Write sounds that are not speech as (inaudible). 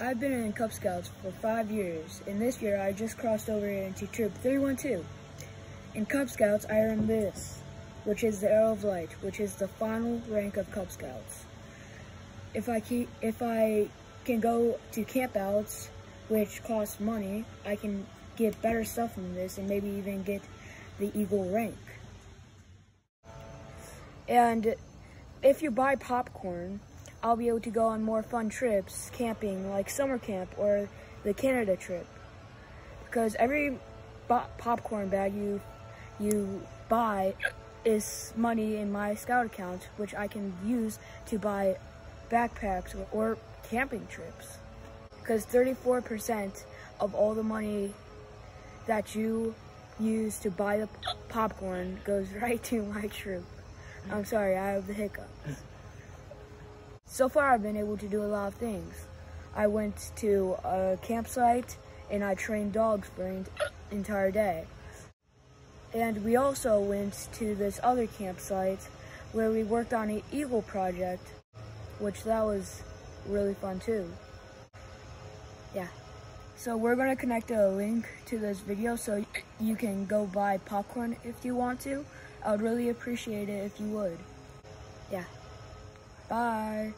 I've been in Cub Scouts for five years, and this year I just crossed over into Troop 312. In Cub Scouts, I earned this, which is the Arrow of Light, which is the final rank of Cub Scouts. If I keep, if I can go to campouts, which cost money, I can get better stuff from this and maybe even get the Eagle rank. And if you buy popcorn, I'll be able to go on more fun trips, camping, like summer camp or the Canada trip. Because every popcorn bag you you buy is money in my scout account, which I can use to buy backpacks or, or camping trips. Because 34% of all the money that you use to buy the popcorn goes (laughs) right to my troop. I'm sorry, I have the hiccups. So far, I've been able to do a lot of things. I went to a campsite and I trained dogs for an entire day. And we also went to this other campsite where we worked on an eagle project, which that was really fun too. Yeah. So we're gonna connect a link to this video so you can go buy popcorn if you want to. I would really appreciate it if you would. Yeah. Bye.